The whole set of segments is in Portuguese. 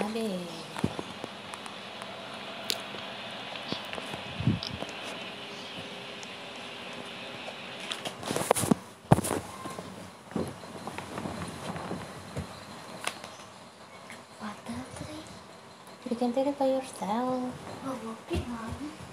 sabe? You can take it by yourself. Oh, well,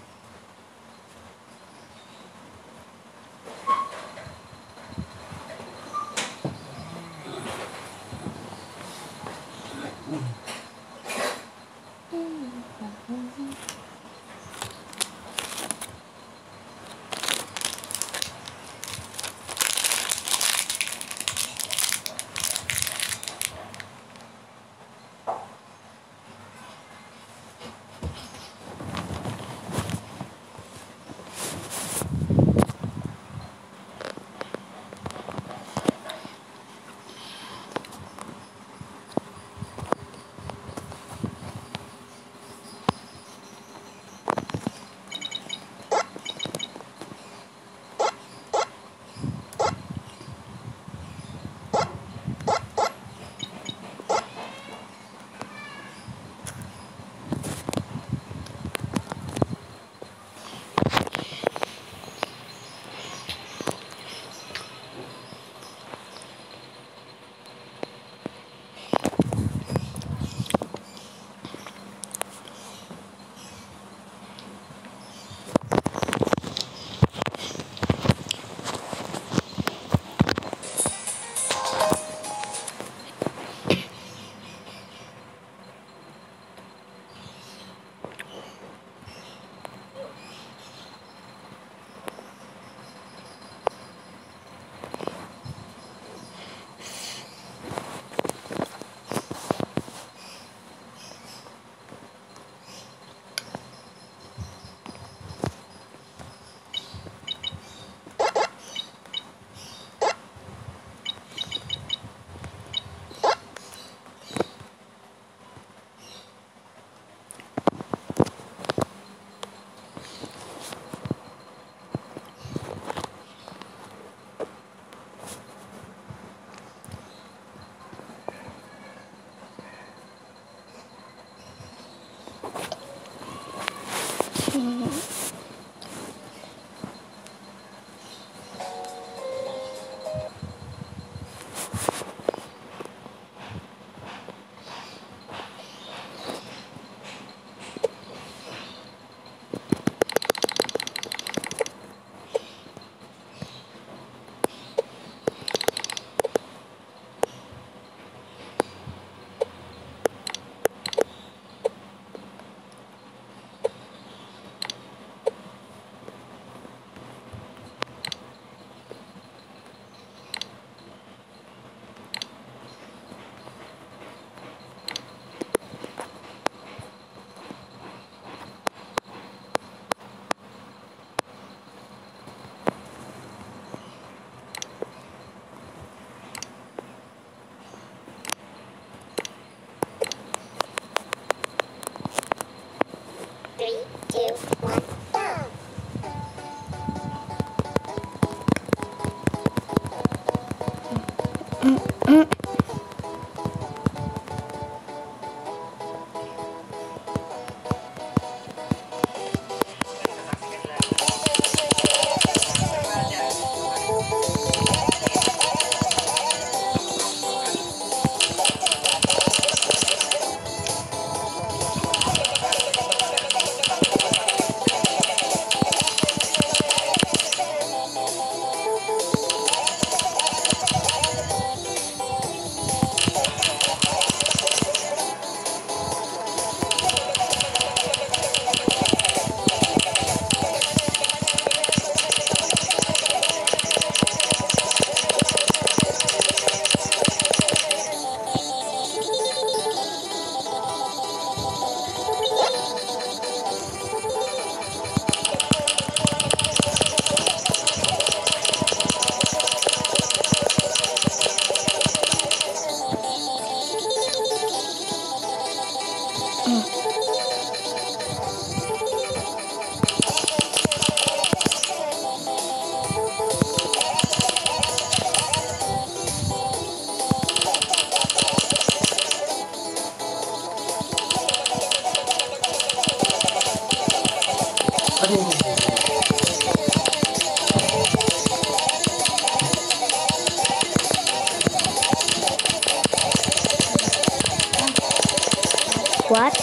kuat.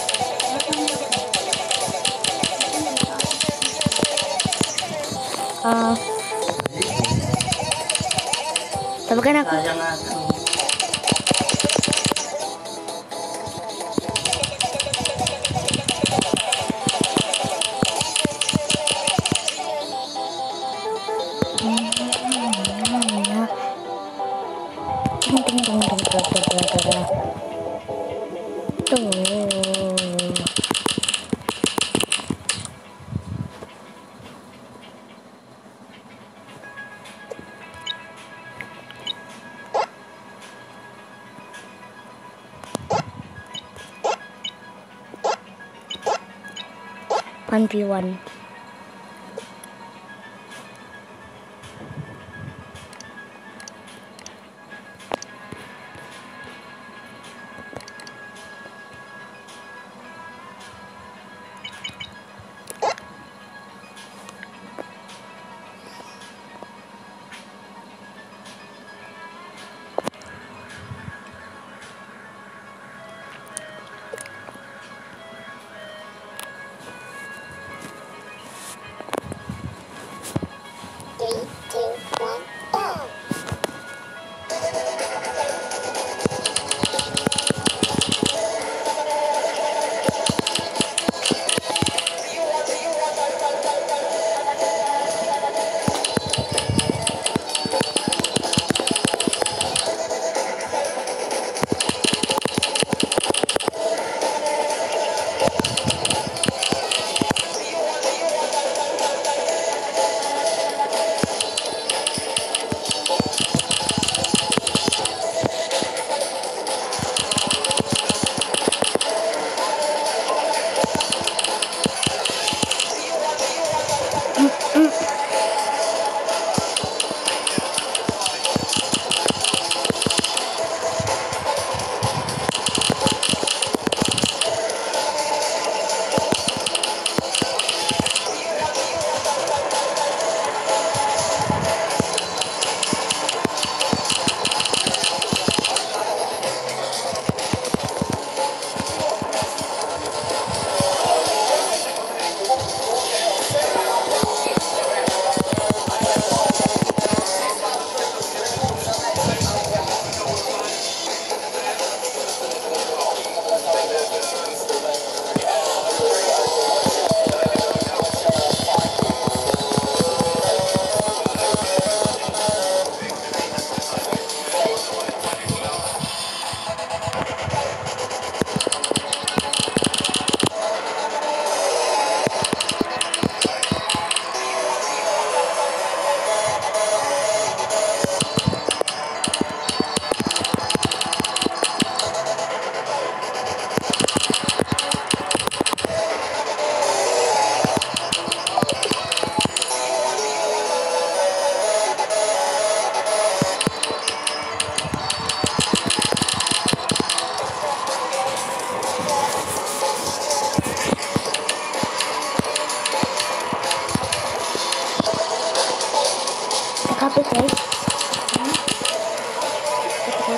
Eh, tapi kan aku nah, One v one.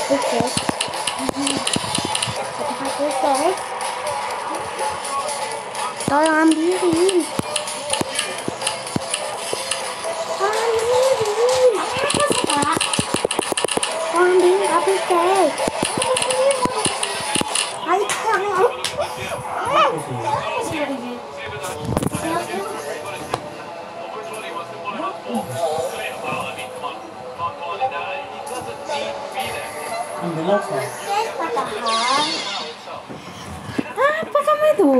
Okay. Tôi làm gì? Apa kamu itu?